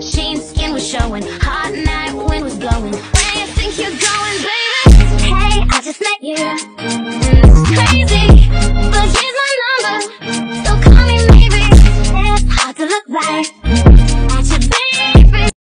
Chain skin was showing, hot night wind was blowing. Where you think you're going, baby? Hey, I just met you.